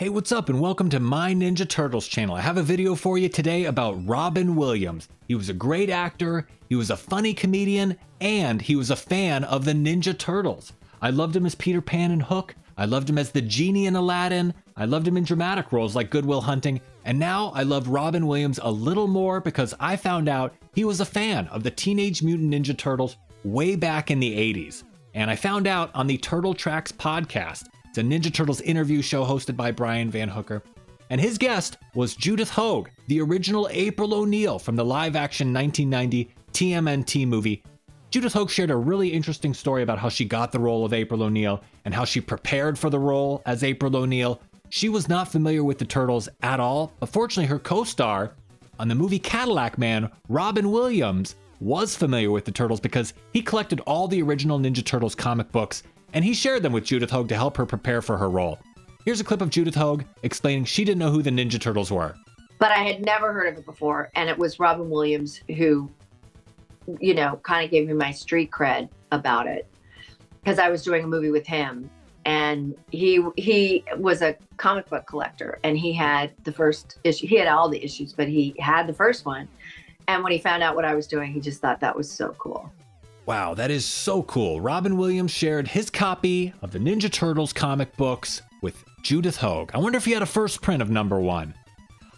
Hey, what's up, and welcome to my Ninja Turtles channel. I have a video for you today about Robin Williams. He was a great actor, he was a funny comedian, and he was a fan of the Ninja Turtles. I loved him as Peter Pan and Hook, I loved him as the genie in Aladdin, I loved him in dramatic roles like Goodwill Hunting, and now I love Robin Williams a little more because I found out he was a fan of the Teenage Mutant Ninja Turtles way back in the 80s. And I found out on the Turtle Tracks podcast. It's a Ninja Turtles interview show hosted by Brian Van Hooker. And his guest was Judith Hoag, the original April O'Neil from the live action 1990 TMNT movie. Judith Hoag shared a really interesting story about how she got the role of April O'Neil and how she prepared for the role as April O'Neil. She was not familiar with the Turtles at all, but fortunately, her co star on the movie Cadillac Man, Robin Williams, was familiar with the Turtles because he collected all the original Ninja Turtles comic books and he shared them with Judith Hoag to help her prepare for her role. Here's a clip of Judith Hoag explaining she didn't know who the Ninja Turtles were. But I had never heard of it before, and it was Robin Williams who, you know, kind of gave me my street cred about it because I was doing a movie with him, and he he was a comic book collector, and he had the first issue. He had all the issues, but he had the first one. And when he found out what I was doing, he just thought that was so cool. Wow, that is so cool. Robin Williams shared his copy of the Ninja Turtles comic books with Judith Hoag. I wonder if he had a first print of number one.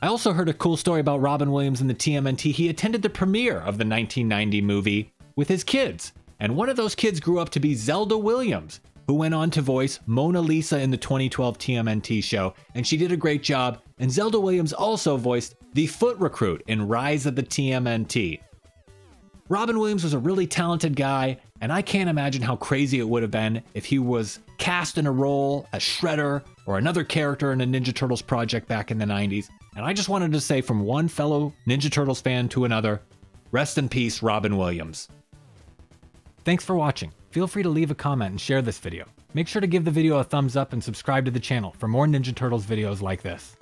I also heard a cool story about Robin Williams and the TMNT. He attended the premiere of the 1990 movie with his kids, and one of those kids grew up to be Zelda Williams, who went on to voice Mona Lisa in the 2012 TMNT show, and she did a great job. And Zelda Williams also voiced the Foot Recruit in Rise of the TMNT. Robin Williams was a really talented guy, and I can't imagine how crazy it would have been if he was cast in a role as Shredder or another character in a Ninja Turtles project back in the 90s. And I just wanted to say from one fellow Ninja Turtles fan to another, rest in peace, Robin Williams. Thanks for watching. Feel free to leave a comment and share this video. Make sure to give the video a thumbs up and subscribe to the channel for more Ninja Turtles videos like this.